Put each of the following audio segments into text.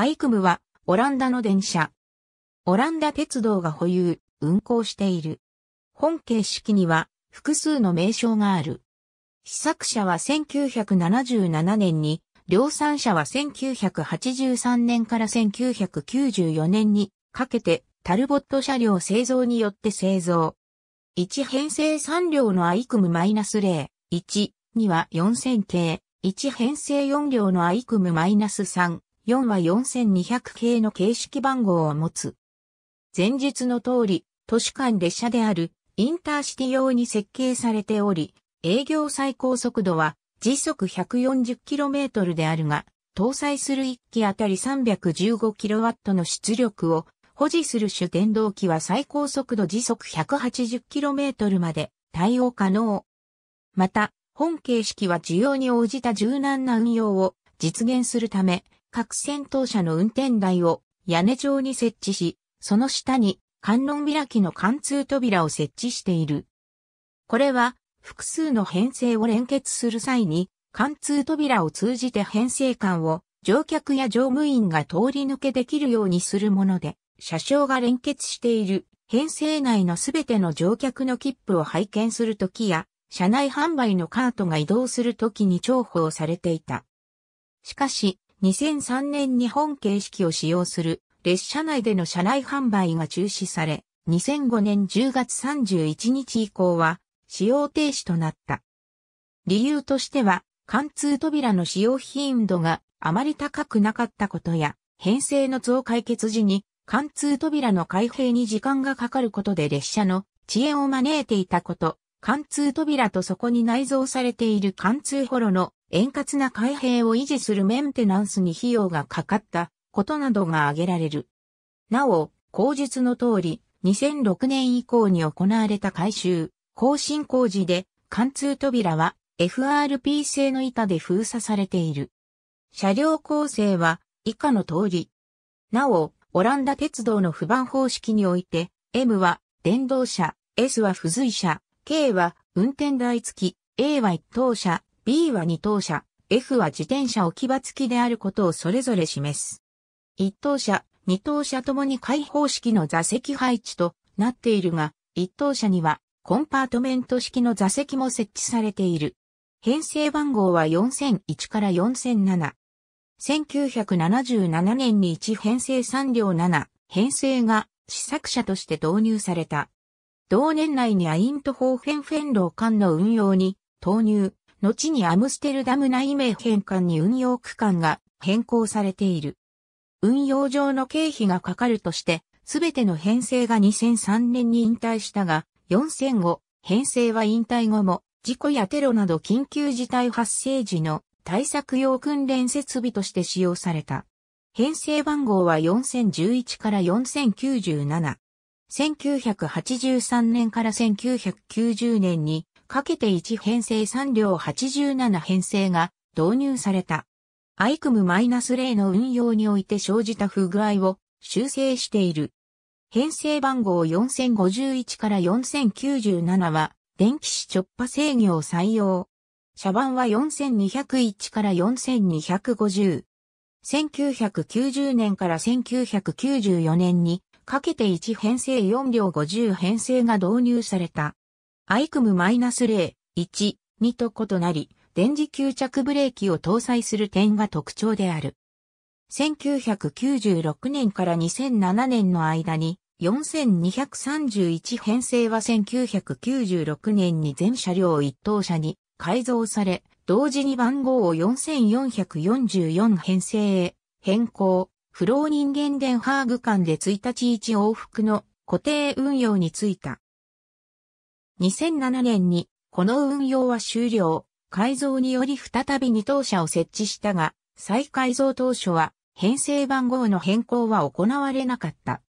アイクムはオランダの電車。オランダ鉄道が保有、運行している。本形式には複数の名称がある。試作車は1977年に、量産車は1983年から1994年にかけてタルボット車両製造によって製造。1編成3両のアイクムマイナス -0、1には4000系、1編成4両のアイクムマイナス -3、4は4200系の形式番号を持つ。前述の通り、都市間列車であるインターシティ用に設計されており、営業最高速度は時速 140km であるが、搭載する1機あたり 315kW の出力を保持する主電動機は最高速度時速 180km まで対応可能。また、本形式は需要に応じた柔軟な運用を実現するため、各戦闘車の運転台を屋根上に設置し、その下に観音開きの貫通扉を設置している。これは複数の編成を連結する際に貫通扉を通じて編成間を乗客や乗務員が通り抜けできるようにするもので、車掌が連結している編成内のすべての乗客の切符を拝見するときや、車内販売のカートが移動するときに重宝されていた。しかし、2003年に本形式を使用する列車内での車内販売が中止され、2005年10月31日以降は使用停止となった。理由としては、貫通扉の使用頻度があまり高くなかったことや、編成の増解決時に貫通扉の開閉に時間がかかることで列車の遅延を招いていたこと、貫通扉とそこに内蔵されている貫通ホロの円滑な開閉を維持するメンテナンスに費用がかかったことなどが挙げられる。なお、口述の通り、2006年以降に行われた改修、更新工事で貫通扉は FRP 製の板で封鎖されている。車両構成は以下の通り。なお、オランダ鉄道の不番方式において、M は電動車、S は付随車、K は運転台付き、A は一等車、B は二等車、F は自転車置き場付きであることをそれぞれ示す。一等車、二等車ともに開放式の座席配置となっているが、一等車にはコンパートメント式の座席も設置されている。編成番号は4001から4007。1977年に1編成3両7編成が試作車として導入された。同年内にアイントホーフェンフェンロー間の運用に投入、後にアムステルダムナイメーヘン間に運用区間が変更されている。運用上の経費がかかるとして、すべての編成が2003年に引退したが、4005編成は引退後も、事故やテロなど緊急事態発生時の対策用訓練設備として使用された。編成番号は4011から4097。1983年から1990年にかけて1編成3両87編成が導入された。アイクムマイナス -0 の運用において生じた不具合を修正している。編成番号4051から4097は電気子直波制御を採用。車番は4201から4250。1990年から1994年にかけて1編成4両50編成が導入された。アイクム -0、1、2と異なり、電磁吸着ブレーキを搭載する点が特徴である。1996年から2007年の間に4231編成は1996年に全車両一等車に改造され、同時に番号を4444編成へ変更。フローニンゲンデンハーグ間で1日1往復の固定運用についた。2007年にこの運用は終了。改造により再び2等車を設置したが、再改造当初は編成番号の変更は行われなかった。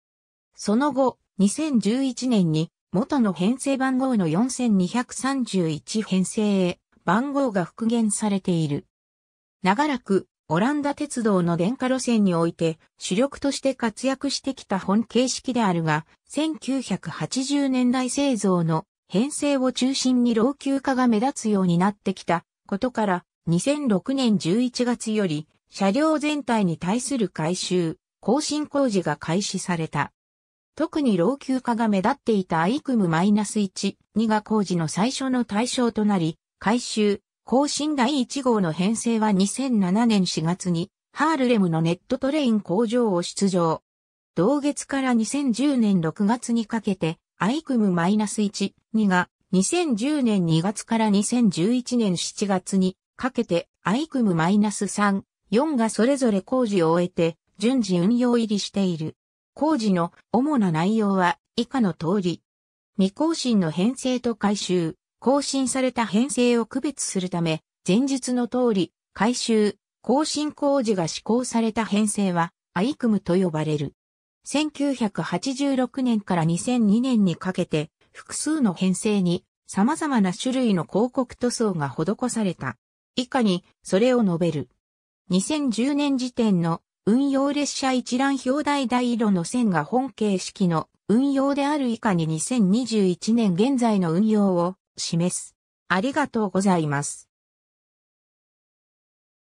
その後、2011年に元の編成番号の4231編成へ番号が復元されている。長らくオランダ鉄道の電化路線において主力として活躍してきた本形式であるが、1980年代製造の編成を中心に老朽化が目立つようになってきたことから、2006年11月より車両全体に対する改修、更新工事が開始された。特に老朽化が目立っていたアイクム -1、2が工事の最初の対象となり、改修、更新第1号の編成は2007年4月に、ハールレムのネットトレイン工場を出場。同月から2010年6月にかけて、アイクム -1、2が、2010年2月から2011年7月にかけて、アイクム -3、4がそれぞれ工事を終えて、順次運用入りしている。工事の主な内容は以下の通り。未更新の編成と回収、更新された編成を区別するため、前述の通り、回収、更新工事が施行された編成は、アイクムと呼ばれる。1986年から2002年にかけて、複数の編成に様々な種類の広告塗装が施された。以下に、それを述べる。2010年時点の運用列車一覧表題大色の線が本形式の運用である以下に2021年現在の運用を示す。ありがとうございます。